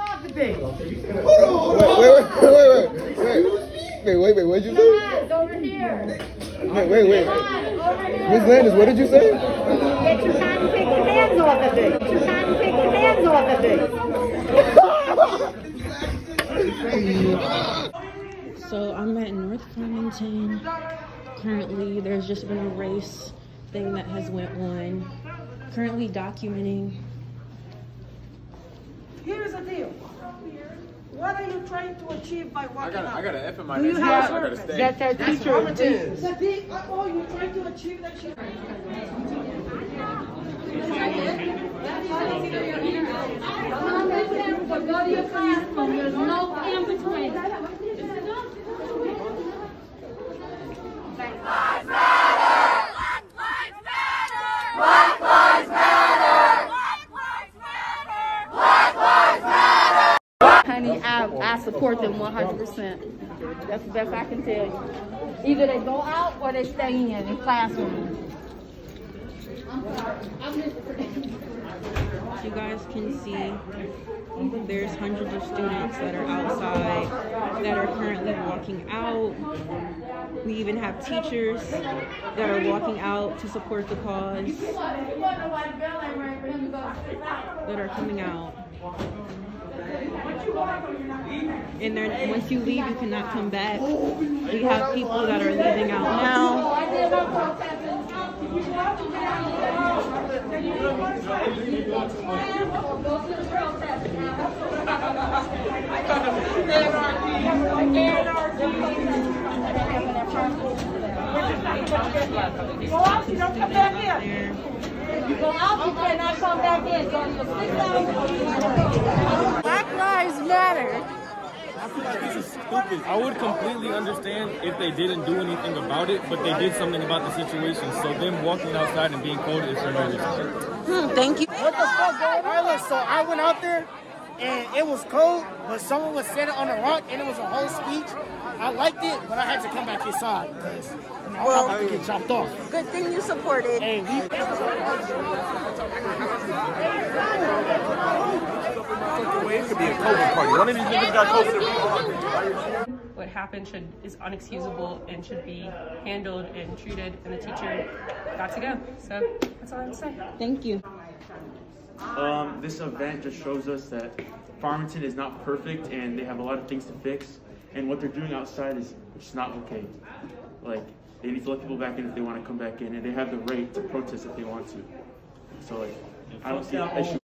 not the. Hold on, hold on. Wait, wait, wait, wait, wait. Wait, wait, what'd you say? Miss over here. Wait, wait, wait. Miss Landis, what did you say? Get you're trying take your hands off of it. You're trying to take your hands off of it. so I'm at North Clementine. Currently, there's just been a race thing that has went on. Currently documenting Here's the deal. What are you trying to achieve by I walking got, out? I got an F in my Do you name. have I a gotta stay. That's that teacher. The thing, oh, you're trying to achieve that shit. But go to your classroom, there's no in between. Honey, I, I support them 100%. That's the best I can tell you. Either they go out or they stay in, in classroom. As you guys can see, there's hundreds of students that are outside that are currently walking out. We even have teachers that are walking out to support the cause that are coming out. And then once you leave, you cannot come back. We have people that are leaving out now. Go out, you don't come back in. There. You go out, you cannot come back in. So you sit down. Black Lives Matter. I feel like this is stupid. I would completely understand if they didn't do anything about it, but they did something about the situation. So them walking outside and being cold is tremendous. Hmm, thank you. What the fuck going on? Look, so I went out there and it was cold, but someone was sitting on a rock and it was a whole speech. I liked it, but I had to come back inside because I'm about to get chopped off. Good thing you supported. Hey, we, It could be a COVID party. One of these niggas got COVID. what happened should is unexcusable and should be handled and treated and the teacher got to go so that's all i have to say Thank you. Um, this event just shows us that Farmington is not perfect and they have a lot of things to fix. And what they're doing outside is just not okay. Like, they need to let people back in if they want to come back in, and they have the right to protest if they want to. So, like, I don't see an issue